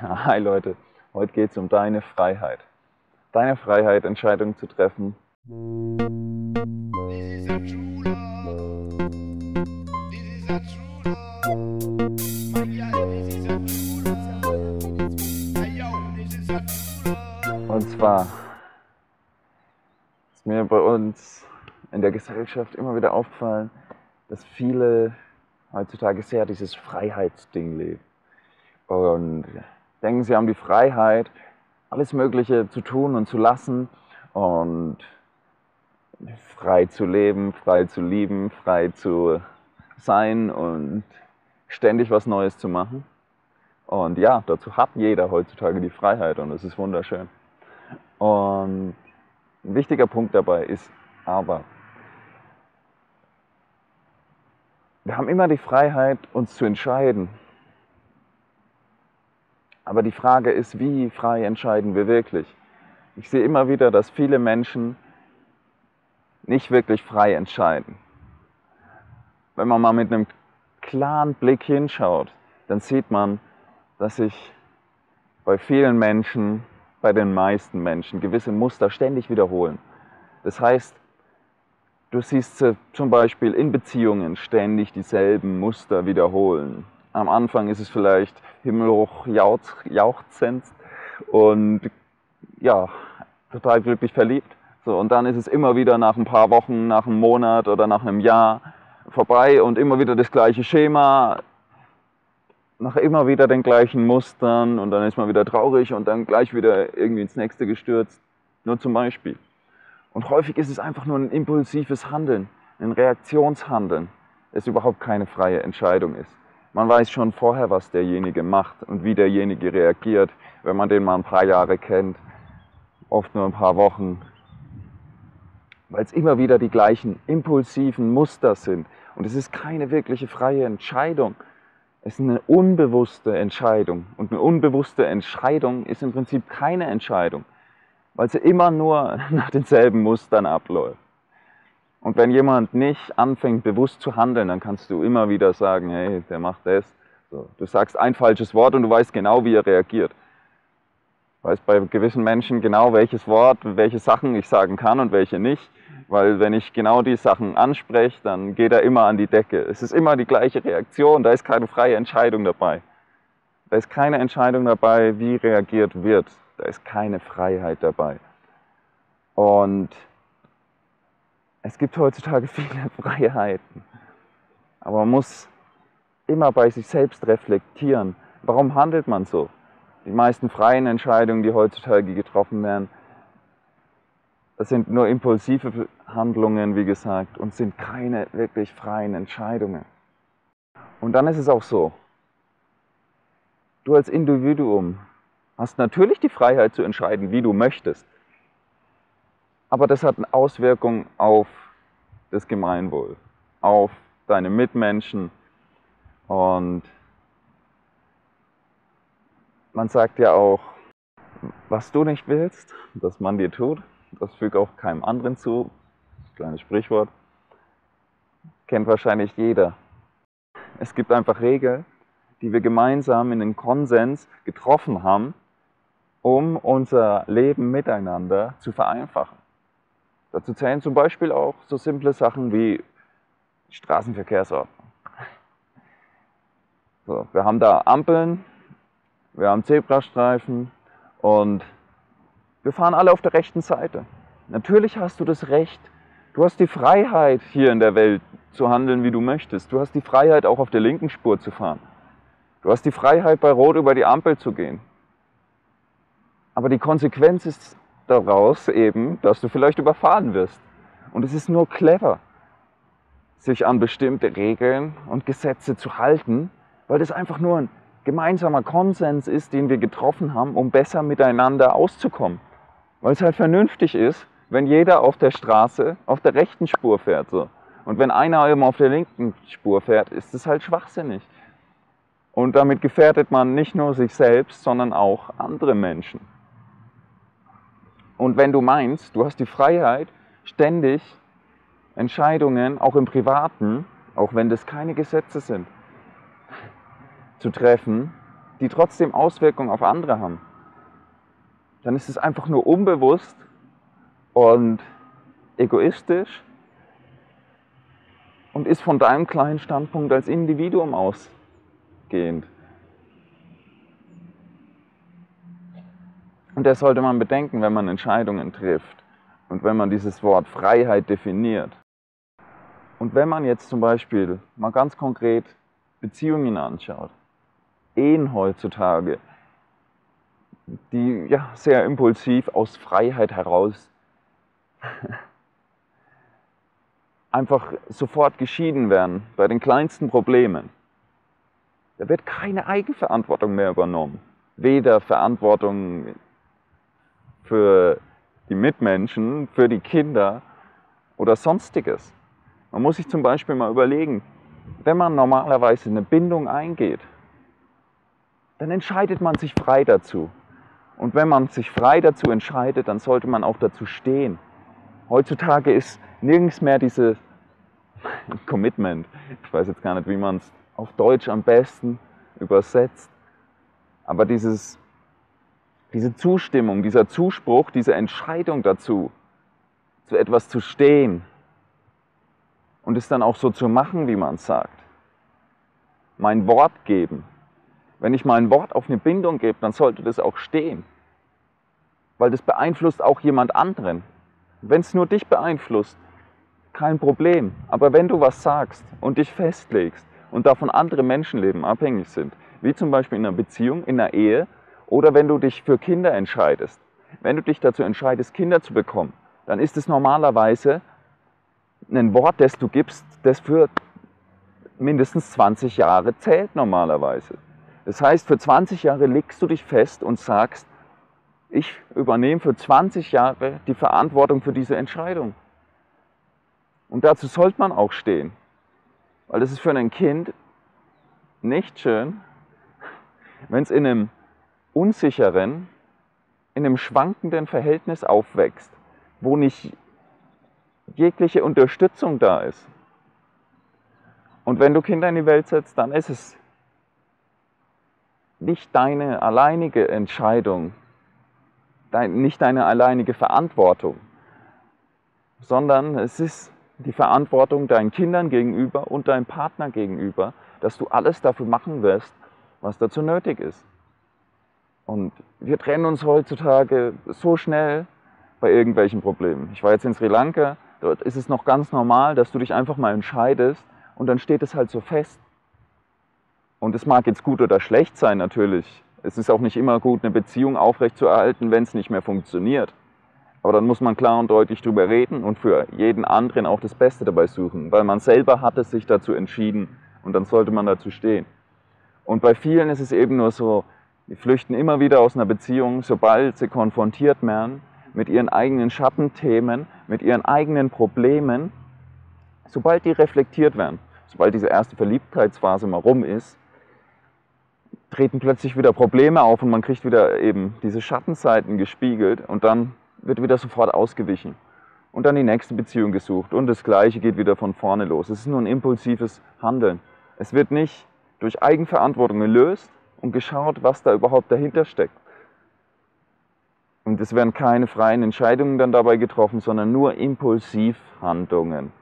Hi Leute, heute geht es um deine Freiheit. Deine Freiheit, Entscheidungen zu treffen. Und zwar ist mir bei uns in der Gesellschaft immer wieder aufgefallen, dass viele heutzutage sehr dieses Freiheitsding leben. Und denken, sie haben die Freiheit, alles Mögliche zu tun und zu lassen und frei zu leben, frei zu lieben, frei zu sein und ständig was Neues zu machen. Und ja, dazu hat jeder heutzutage die Freiheit und das ist wunderschön. Und ein wichtiger Punkt dabei ist aber, wir haben immer die Freiheit, uns zu entscheiden. Aber die Frage ist, wie frei entscheiden wir wirklich? Ich sehe immer wieder, dass viele Menschen nicht wirklich frei entscheiden. Wenn man mal mit einem klaren Blick hinschaut, dann sieht man, dass sich bei vielen Menschen, bei den meisten Menschen gewisse Muster ständig wiederholen. Das heißt, du siehst zum Beispiel in Beziehungen ständig dieselben Muster wiederholen. Am Anfang ist es vielleicht himmelhoch jauchzend und ja, total glücklich verliebt. So, und dann ist es immer wieder nach ein paar Wochen, nach einem Monat oder nach einem Jahr vorbei und immer wieder das gleiche Schema, nach immer wieder den gleichen Mustern und dann ist man wieder traurig und dann gleich wieder irgendwie ins nächste gestürzt. Nur zum Beispiel. Und häufig ist es einfach nur ein impulsives Handeln, ein Reaktionshandeln, das überhaupt keine freie Entscheidung ist. Man weiß schon vorher, was derjenige macht und wie derjenige reagiert, wenn man den mal ein paar Jahre kennt, oft nur ein paar Wochen, weil es immer wieder die gleichen impulsiven Muster sind. Und es ist keine wirkliche freie Entscheidung. Es ist eine unbewusste Entscheidung. Und eine unbewusste Entscheidung ist im Prinzip keine Entscheidung, weil sie immer nur nach denselben Mustern abläuft. Und wenn jemand nicht anfängt, bewusst zu handeln, dann kannst du immer wieder sagen, hey, der macht das. So, du sagst ein falsches Wort und du weißt genau, wie er reagiert. Du weißt bei gewissen Menschen genau, welches Wort, welche Sachen ich sagen kann und welche nicht. Weil wenn ich genau die Sachen anspreche, dann geht er immer an die Decke. Es ist immer die gleiche Reaktion, da ist keine freie Entscheidung dabei. Da ist keine Entscheidung dabei, wie reagiert wird. Da ist keine Freiheit dabei. Und es gibt heutzutage viele Freiheiten, aber man muss immer bei sich selbst reflektieren. Warum handelt man so? Die meisten freien Entscheidungen, die heutzutage getroffen werden, das sind nur impulsive Handlungen, wie gesagt, und sind keine wirklich freien Entscheidungen. Und dann ist es auch so, du als Individuum hast natürlich die Freiheit zu entscheiden, wie du möchtest. Aber das hat eine Auswirkung auf das Gemeinwohl, auf deine Mitmenschen. Und man sagt ja auch, was du nicht willst, dass man dir tut, das fügt auch keinem anderen zu. Kleines Sprichwort. Kennt wahrscheinlich jeder. Es gibt einfach Regeln, die wir gemeinsam in den Konsens getroffen haben, um unser Leben miteinander zu vereinfachen. Dazu zählen zum Beispiel auch so simple Sachen wie Straßenverkehrsordnung. So, wir haben da Ampeln, wir haben Zebrastreifen und wir fahren alle auf der rechten Seite. Natürlich hast du das Recht, du hast die Freiheit hier in der Welt zu handeln, wie du möchtest. Du hast die Freiheit auch auf der linken Spur zu fahren. Du hast die Freiheit bei Rot über die Ampel zu gehen. Aber die Konsequenz ist daraus eben, dass du vielleicht überfahren wirst. Und es ist nur clever, sich an bestimmte Regeln und Gesetze zu halten, weil das einfach nur ein gemeinsamer Konsens ist, den wir getroffen haben, um besser miteinander auszukommen. Weil es halt vernünftig ist, wenn jeder auf der Straße auf der rechten Spur fährt. So. Und wenn einer eben auf der linken Spur fährt, ist es halt schwachsinnig. Und damit gefährdet man nicht nur sich selbst, sondern auch andere Menschen. Und wenn du meinst, du hast die Freiheit, ständig Entscheidungen, auch im Privaten, auch wenn das keine Gesetze sind, zu treffen, die trotzdem Auswirkungen auf andere haben, dann ist es einfach nur unbewusst und egoistisch und ist von deinem kleinen Standpunkt als Individuum ausgehend. Und das sollte man bedenken, wenn man Entscheidungen trifft und wenn man dieses Wort Freiheit definiert. Und wenn man jetzt zum Beispiel mal ganz konkret Beziehungen anschaut, Ehen heutzutage, die ja sehr impulsiv aus Freiheit heraus einfach sofort geschieden werden bei den kleinsten Problemen. Da wird keine Eigenverantwortung mehr übernommen. Weder Verantwortung für die Mitmenschen, für die Kinder oder sonstiges. Man muss sich zum Beispiel mal überlegen, wenn man normalerweise eine Bindung eingeht, dann entscheidet man sich frei dazu. Und wenn man sich frei dazu entscheidet, dann sollte man auch dazu stehen. Heutzutage ist nirgends mehr dieses Commitment. Ich weiß jetzt gar nicht, wie man es auf Deutsch am besten übersetzt. Aber dieses, diese Zustimmung, dieser Zuspruch, diese Entscheidung dazu, zu etwas zu stehen und es dann auch so zu machen, wie man es sagt. Mein Wort geben. Wenn ich mein Wort auf eine Bindung gebe, dann sollte das auch stehen. Weil das beeinflusst auch jemand anderen. Wenn es nur dich beeinflusst, kein Problem. Aber wenn du was sagst und dich festlegst und davon andere Menschenleben abhängig sind, wie zum Beispiel in einer Beziehung, in einer Ehe oder wenn du dich für Kinder entscheidest, wenn du dich dazu entscheidest, Kinder zu bekommen, dann ist es normalerweise ein Wort, das du gibst, das für mindestens 20 Jahre zählt normalerweise. Das heißt, für 20 Jahre legst du dich fest und sagst, ich übernehme für 20 Jahre die Verantwortung für diese Entscheidung. Und dazu sollte man auch stehen. Weil es ist für ein Kind nicht schön, wenn es in einem unsicheren, in einem schwankenden Verhältnis aufwächst, wo nicht jegliche Unterstützung da ist. Und wenn du Kinder in die Welt setzt, dann ist es nicht deine alleinige Entscheidung, nicht deine alleinige Verantwortung, sondern es ist die Verantwortung deinen Kindern gegenüber und deinem Partner gegenüber, dass du alles dafür machen wirst, was dazu nötig ist. Und wir trennen uns heutzutage so schnell bei irgendwelchen Problemen. Ich war jetzt in Sri Lanka, dort ist es noch ganz normal, dass du dich einfach mal entscheidest und dann steht es halt so fest. Und es mag jetzt gut oder schlecht sein natürlich. Es ist auch nicht immer gut, eine Beziehung aufrechtzuerhalten, wenn es nicht mehr funktioniert. Aber dann muss man klar und deutlich drüber reden und für jeden anderen auch das Beste dabei suchen, weil man selber hat es sich dazu entschieden und dann sollte man dazu stehen. Und bei vielen ist es eben nur so, die flüchten immer wieder aus einer Beziehung, sobald sie konfrontiert werden mit ihren eigenen Schattenthemen, mit ihren eigenen Problemen, sobald die reflektiert werden, sobald diese erste Verliebtheitsphase mal rum ist, treten plötzlich wieder Probleme auf und man kriegt wieder eben diese Schattenseiten gespiegelt und dann wird wieder sofort ausgewichen und dann die nächste Beziehung gesucht und das Gleiche geht wieder von vorne los. Es ist nur ein impulsives Handeln. Es wird nicht durch Eigenverantwortung gelöst und geschaut, was da überhaupt dahinter steckt. Und es werden keine freien Entscheidungen dann dabei getroffen, sondern nur Impulsivhandlungen.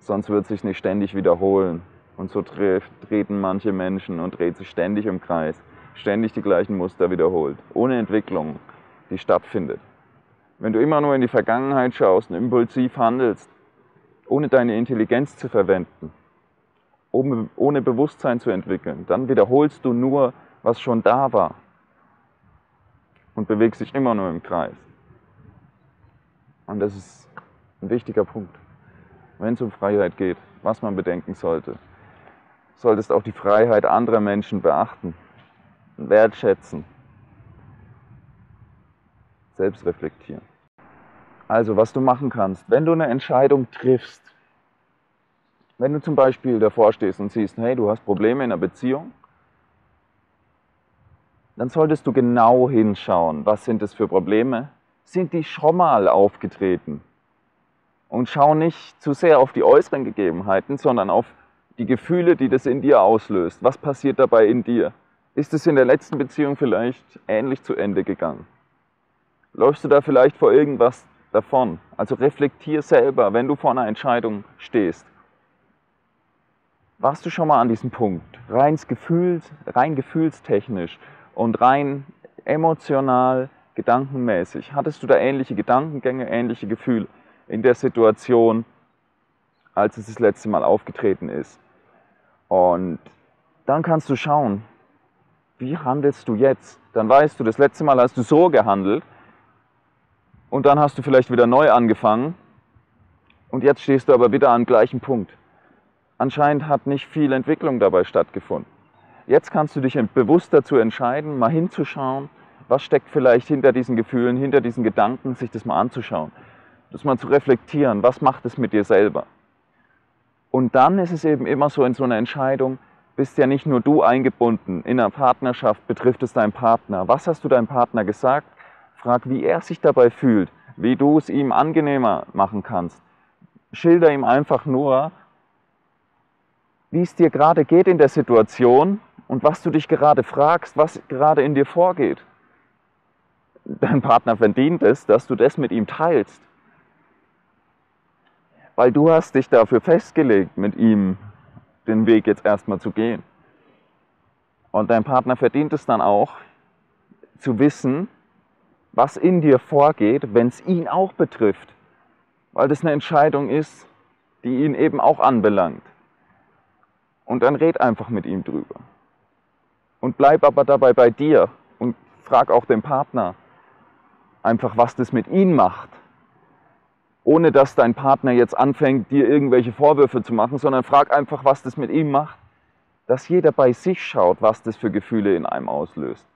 Sonst wird sich nicht ständig wiederholen. Und so treten manche Menschen und dreht sich ständig im Kreis, ständig die gleichen Muster wiederholt, ohne Entwicklung, die stattfindet. Wenn du immer nur in die Vergangenheit schaust und impulsiv handelst, ohne deine Intelligenz zu verwenden, ohne Bewusstsein zu entwickeln, dann wiederholst du nur, was schon da war und bewegst dich immer nur im Kreis. Und das ist ein wichtiger Punkt, wenn es um Freiheit geht, was man bedenken sollte. Solltest auch die Freiheit anderer Menschen beachten, wertschätzen selbst reflektieren. Also, was du machen kannst, wenn du eine Entscheidung triffst, wenn du zum Beispiel davor stehst und siehst, hey, du hast Probleme in einer Beziehung, dann solltest du genau hinschauen, was sind es für Probleme? Sind die schon mal aufgetreten? Und schau nicht zu sehr auf die äußeren Gegebenheiten, sondern auf die Gefühle, die das in dir auslöst, was passiert dabei in dir? Ist es in der letzten Beziehung vielleicht ähnlich zu Ende gegangen? Läufst du da vielleicht vor irgendwas davon? Also reflektier selber, wenn du vor einer Entscheidung stehst. Warst du schon mal an diesem Punkt, rein, gefühls, rein gefühlstechnisch und rein emotional, gedankenmäßig? Hattest du da ähnliche Gedankengänge, ähnliche Gefühle in der Situation, als es das letzte Mal aufgetreten ist? Und dann kannst du schauen, wie handelst du jetzt? Dann weißt du, das letzte Mal hast du so gehandelt und dann hast du vielleicht wieder neu angefangen und jetzt stehst du aber wieder am gleichen Punkt. Anscheinend hat nicht viel Entwicklung dabei stattgefunden. Jetzt kannst du dich bewusst dazu entscheiden, mal hinzuschauen, was steckt vielleicht hinter diesen Gefühlen, hinter diesen Gedanken, sich das mal anzuschauen. Das mal zu reflektieren, was macht es mit dir selber. Und dann ist es eben immer so in so einer Entscheidung, bist ja nicht nur du eingebunden. In einer Partnerschaft betrifft es deinen Partner. Was hast du deinem Partner gesagt? Frag, wie er sich dabei fühlt, wie du es ihm angenehmer machen kannst. Schilder ihm einfach nur, wie es dir gerade geht in der Situation und was du dich gerade fragst, was gerade in dir vorgeht. Dein Partner verdient es, dass du das mit ihm teilst. Weil du hast dich dafür festgelegt, mit ihm den Weg jetzt erstmal zu gehen. Und dein Partner verdient es dann auch, zu wissen, was in dir vorgeht, wenn es ihn auch betrifft. Weil das eine Entscheidung ist, die ihn eben auch anbelangt. Und dann red einfach mit ihm drüber. Und bleib aber dabei bei dir und frag auch den Partner einfach, was das mit ihm macht ohne dass dein Partner jetzt anfängt, dir irgendwelche Vorwürfe zu machen, sondern frag einfach, was das mit ihm macht, dass jeder bei sich schaut, was das für Gefühle in einem auslöst.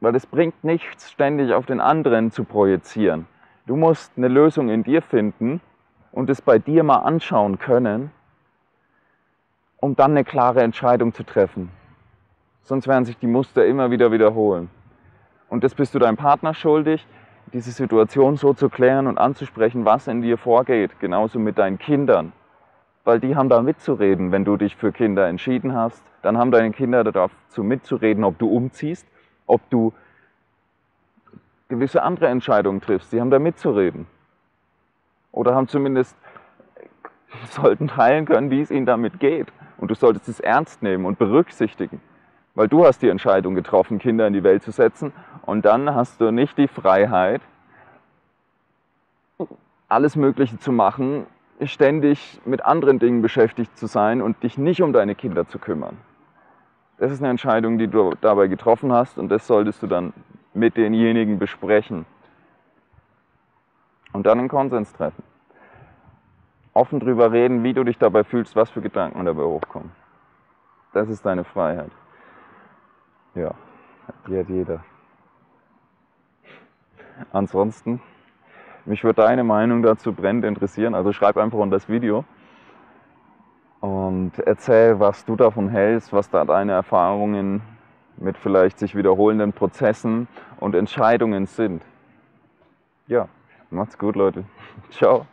Weil es bringt nichts, ständig auf den anderen zu projizieren. Du musst eine Lösung in dir finden und es bei dir mal anschauen können, um dann eine klare Entscheidung zu treffen. Sonst werden sich die Muster immer wieder wiederholen. Und das bist du deinem Partner schuldig, diese Situation so zu klären und anzusprechen, was in dir vorgeht, genauso mit deinen Kindern. Weil die haben da mitzureden, wenn du dich für Kinder entschieden hast. Dann haben deine Kinder dazu mitzureden, ob du umziehst, ob du gewisse andere Entscheidungen triffst. Die haben da mitzureden. Oder haben zumindest, sollten teilen können, wie es ihnen damit geht. Und du solltest es ernst nehmen und berücksichtigen. Weil du hast die Entscheidung getroffen, Kinder in die Welt zu setzen und dann hast du nicht die Freiheit, alles Mögliche zu machen, ständig mit anderen Dingen beschäftigt zu sein und dich nicht um deine Kinder zu kümmern. Das ist eine Entscheidung, die du dabei getroffen hast und das solltest du dann mit denjenigen besprechen und dann einen Konsens treffen. Offen drüber reden, wie du dich dabei fühlst, was für Gedanken dabei hochkommen. Das ist deine Freiheit. Ja, die hat jeder. Ansonsten, mich würde deine Meinung dazu brennend interessieren. Also schreib einfach unter das Video und erzähl, was du davon hältst, was da deine Erfahrungen mit vielleicht sich wiederholenden Prozessen und Entscheidungen sind. Ja, macht's gut, Leute. Ciao.